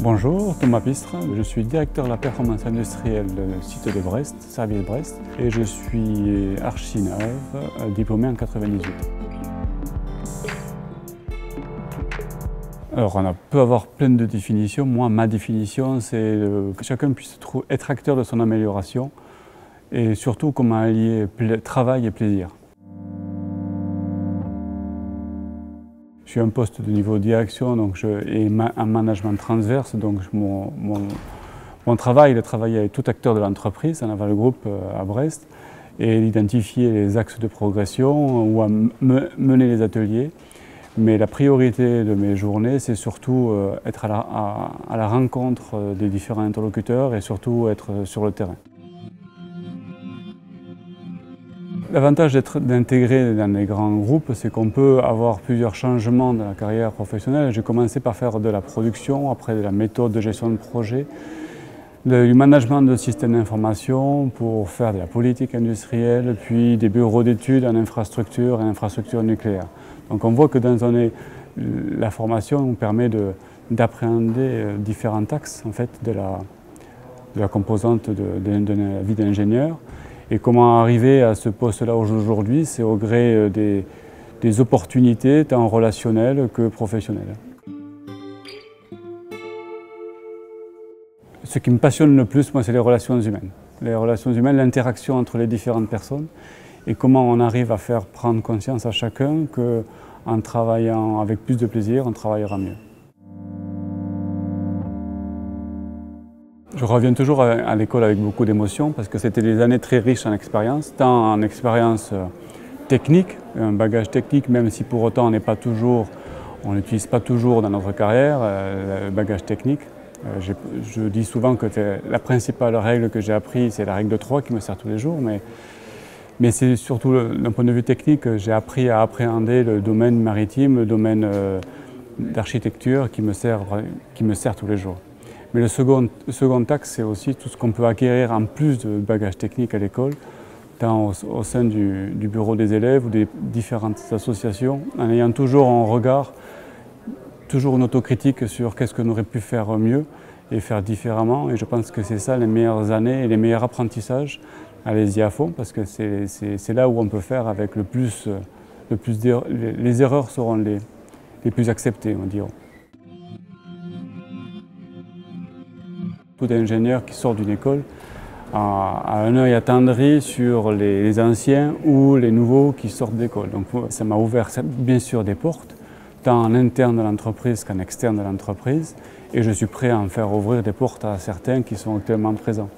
Bonjour, Thomas Pistre, je suis directeur de la performance industrielle du site de Brest, Service Brest, et je suis archi-neuve, diplômé en 98. Alors on peut avoir plein de définitions, moi ma définition c'est que chacun puisse être acteur de son amélioration et surtout comment allier travail et plaisir. Suis un poste de niveau direction donc je, et un management transverse, donc mon, mon, travail est de travailler avec tout acteur de l'entreprise, en avant le groupe euh, à Brest, et d'identifier les axes de progression ou à mener les ateliers. Mais la priorité de mes journées, c'est surtout euh, être à la, à la, rencontre euh, des différents interlocuteurs et surtout être sur le terrain. L'avantage d'intégrer dans les grands groupes, c'est qu'on peut avoir plusieurs changements dans la carrière professionnelle. J'ai commencé par faire de la production, après de la méthode de gestion de projet, du management de systèmes d'information pour faire de la politique industrielle, puis des bureaux d'études en infrastructure et infrastructure nucléaire. Donc on voit que dans un, la formation nous permet d'appréhender euh, différents axes en fait, de, la, de la composante de, de la vie d'ingénieur. Et comment arriver à ce poste-là aujourd'hui, c'est au gré euh, des, des, opportunités, tant relationnelles que professionnelles. Ce qui me passionne le plus, moi, c'est les relations humaines. Les relations humaines, l'interaction entre les différentes personnes et comment on arrive à faire prendre conscience à chacun qu'en travaillant avec plus de plaisir, on travaillera mieux. Je reviens toujours à l'école avec beaucoup d'émotion parce que c'était des années très riches en expérience, tant en expérience euh, technique, un bagage technique, même si pour autant on n'est pas toujours, on n'utilise pas toujours dans notre carrière euh, le bagage technique. Euh, je, dis souvent que la principale règle que j'ai appris, c'est la règle de 3 qui me sert tous les jours, mais, c'est surtout d'un point de vue technique, que j'ai appris à appréhender le domaine maritime, le domaine d'architecture qui me sert tous les jours. Mais le second, axe, c'est aussi tout ce qu'on peut acquérir en plus de bagages techniques à l'école, tant au, sein du, bureau des élèves ou des différentes associations, en ayant toujours un regard, toujours une autocritique sur qu'est-ce qu'on aurait pu faire mieux et faire différemment. Et je pense que c'est ça les meilleures années et les meilleurs apprentissages. Allez-y à fond parce que c'est là où on peut faire avec le plus, le plus les, erreurs seront les, les plus acceptées, on dirait. Tout ingénieur qui sort d'une école a, un œil attendri sur les, anciens ou les nouveaux qui sortent d'école. Donc ça m'a ouvert bien sûr des portes, tant en interne de l'entreprise qu'en externe de l'entreprise, et je suis prêt à en faire ouvrir des portes à certains qui sont actuellement présents.